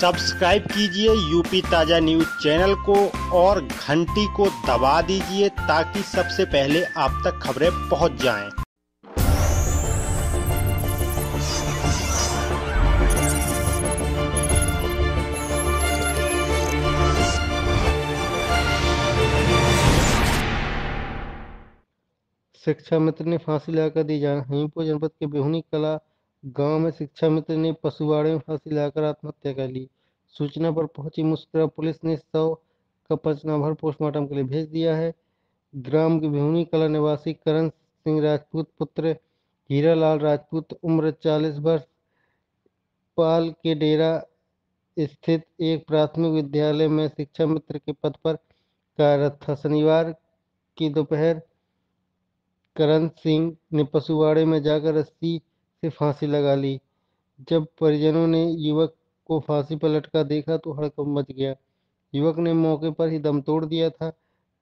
Subscribe कीजिए UP ताज़ा news channel को और घंटी को दबा दीजिए ताकि सबसे पहले आप तक खबरें पहुँच जाएँ। शिक्षा मित्र ने फांसी लगाकर दी जान हमीरपुर जनपद के बिहुनी कला गाँव में शिक्षा मित्र ने पशुवाड़े में फांसी लगाकर आत्महत्या कर ली। सूचना पर पहुँची मुस्कुरा पुलिस ने शव का पंचनामा पोस्टमार्टम के लिए भेज दिया है। ग्राम के बिहुनी कला निवासी करण सिंह राजपूत पुत्र हीरालाल राजपूत, उम्र 40 वर्ष, पाल के डेरा स्थित एक प्राथमिक विद्यालय में शिक्षा मित्र के पद पर कार्यरत था। शनिवार की दोपहर करण सिंह ने पशुवाड़े में जाकर रस्सी से फांसी लगा ली। जब परिजनों ने युवक को फांसी पर लटका देखा तो हड़कंप मच गया। युवक ने मौके पर ही दम तोड़ दिया था।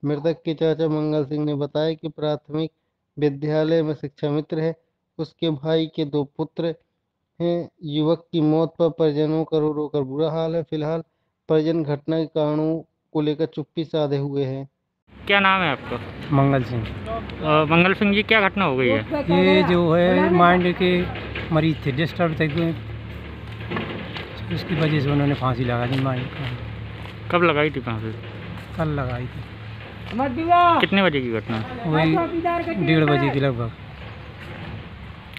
मृतक के चाचा मंगल सिंह ने बताया कि प्राथमिक विद्यालय में शिक्षा मित्र है। उसके भाई के दो पुत्र हैं। युवक की मौत पर परिजनों का रो रो कर बुरा हाल है। फ़िलहाल परिजन घटना के कारणों को लेकर चुप्पी साधे हुए हैं। क्या नाम है आपका? मंगल सिंह। मंगल सिंह जी क्या घटना हो गई है? ये जो है माइंड के मरीज़ थे डिस्टर्ब थे उसकी वजह से उन्होंने फांसी लगा दी माइंड का। कब लगाई थी फांसी? कल लगाई थी। कितने बजे की घटना? वही डेढ़ बजे की लगभग।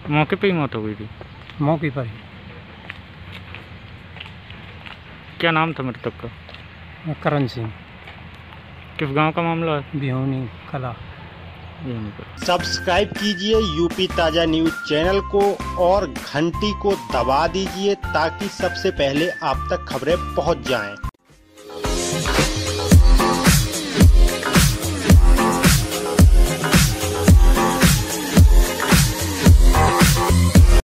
मौके पे ही मौत हो गई थी? मौके पर ही। क्या नाम था मृतक का? करण सिंह। किस गाँव का मामला है? बिहोनी कला। सब्सक्राइब कीजिए यूपी ताज़ा न्यूज़ चैनल को और घंटी को दबा दीजिए ताकि सबसे पहले आप तक खबरें पहुँच जाएँ।